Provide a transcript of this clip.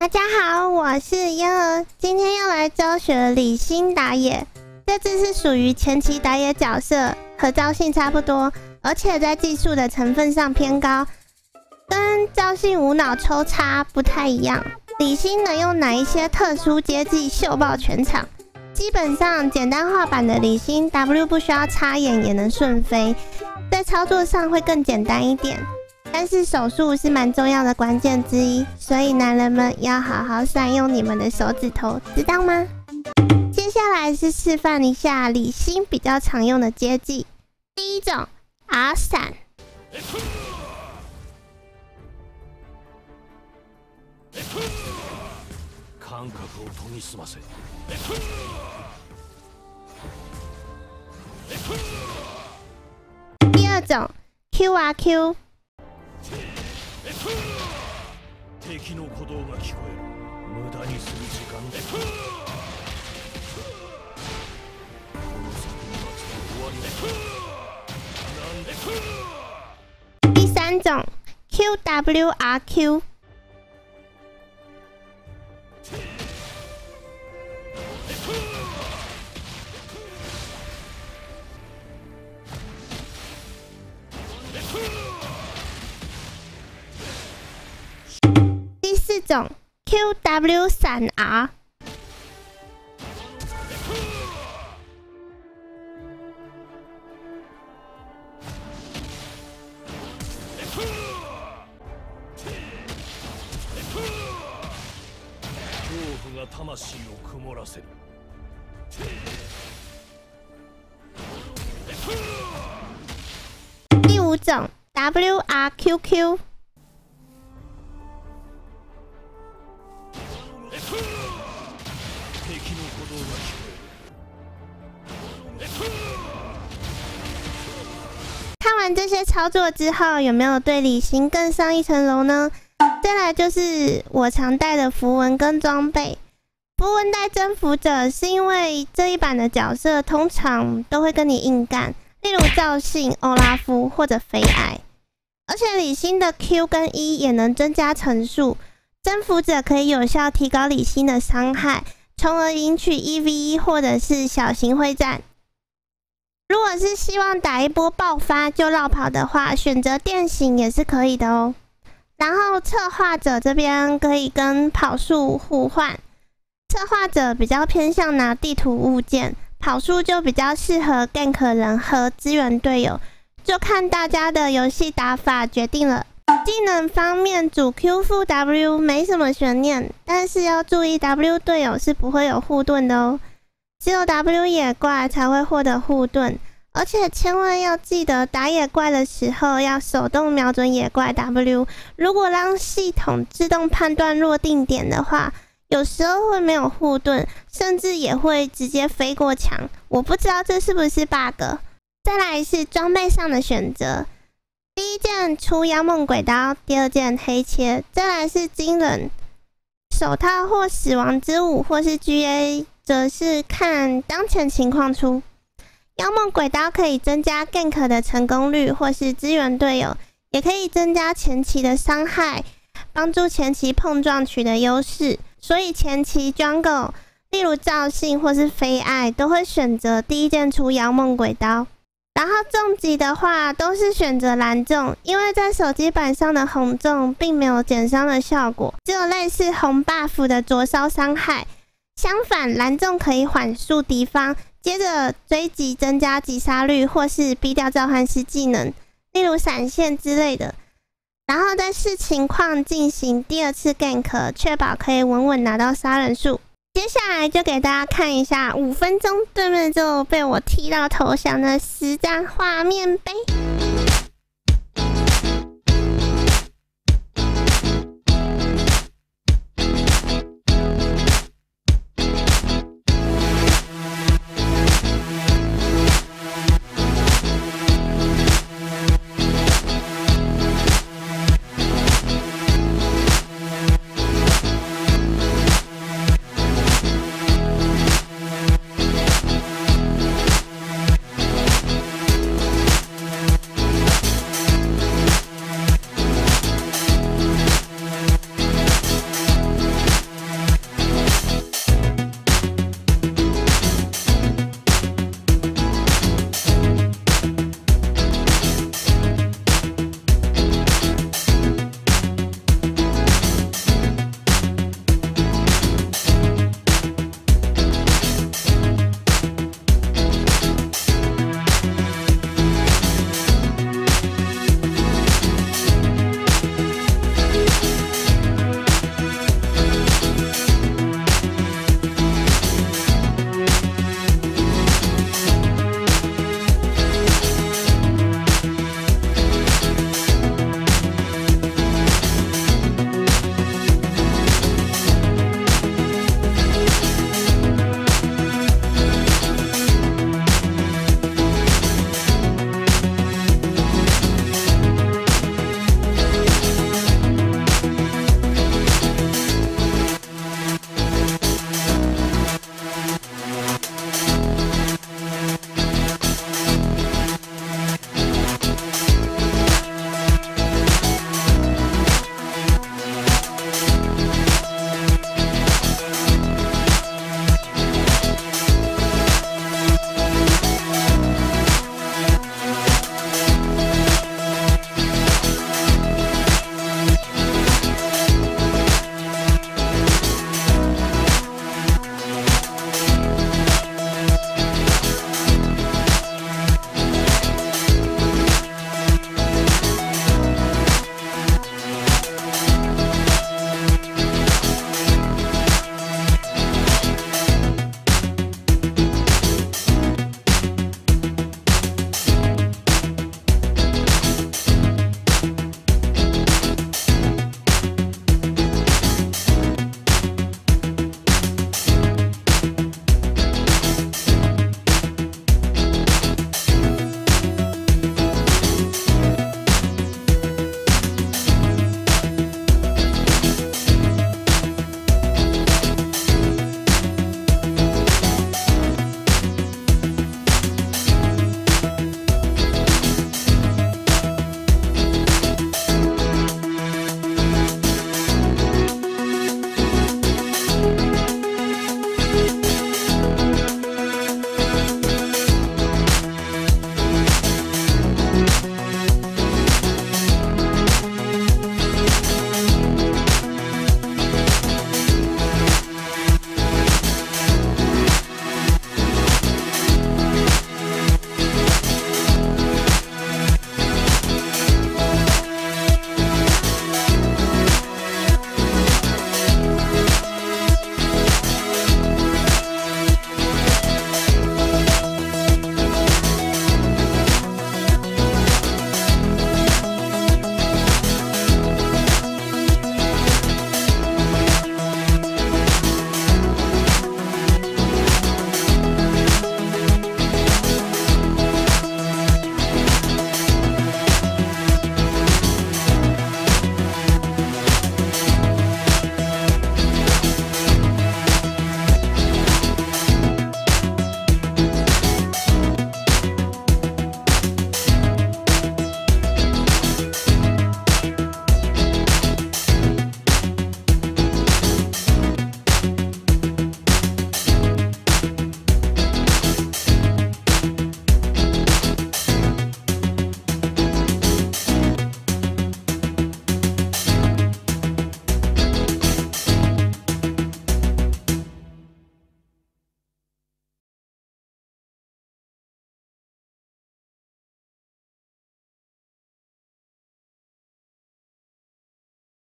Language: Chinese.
大家好，我是嫣儿，今天要来教学李欣打野。这只是属于前期打野角色，和赵信差不多，而且在技术的成分上偏高，跟赵信无脑抽插不太一样。李欣能用哪一些特殊接技秀爆全场？基本上简单化版的李欣 W 不需要插眼也能顺飞，在操作上会更简单一点。但是手速是蛮重要的关键之一，所以男人们要好好善用你们的手指头，知道吗？接下来是示范一下李欣比较常用的接技，第一种 R 闪。第二种 Q R Q。敵の鼓動が聞こえる。無駄にする時間だ。この作末は終わりだ。なんで第三種 QWRQ 种 W R Q Q。看这些操作之后，有没有对李欣更上一层楼呢？再来就是我常带的符文跟装备。符文带征服者，是因为这一版的角色通常都会跟你硬干，例如赵信、欧拉夫或者菲艾。而且李欣的 Q 跟 E 也能增加层数。征服者可以有效提高李欣的伤害，从而赢取一 v 一或者是小型会战。如果是希望打一波爆发就绕跑的话，选择电刑也是可以的哦。然后策划者这边可以跟跑速互换，策划者比较偏向拿地图物件，跑速就比较适合 gank 人和支援队友，就看大家的游戏打法决定了。技能方面，主 Q 负 W 没什么悬念，但是要注意 W 队友是不会有护盾的哦，只有 W 野怪才会获得护盾，而且千万要记得打野怪的时候要手动瞄准野怪 W，如果让系统自动判断落定点的话，有时候会没有护盾，甚至也会直接飞过墙，我不知道这是不是 bug。再来是装备上的选择。第一件出妖梦鬼刀，第二件黑切，再来是惊人手套或死亡之舞，或是 GA，则是看当前情况出。妖梦鬼刀可以增加 gank 的成功率，或是支援队友，也可以增加前期的伤害，帮助前期碰撞取得优势。所以前期 jungle，例如赵信或是飞爱，都会选择第一件出妖梦鬼刀。然后重击的话，都是选择蓝重，因为在手机版上的红重并没有减伤的效果，只有类似红 buff 的灼烧伤害。相反，蓝重可以缓速敌方，接着追击增加击杀率，或是逼掉召唤师技能，例如闪现之类的。然后再视情况进行第二次 gank，确保可以稳稳拿到杀人数。接下来就给大家看一下，五分钟对面就被我踢到投降的实战画面呗。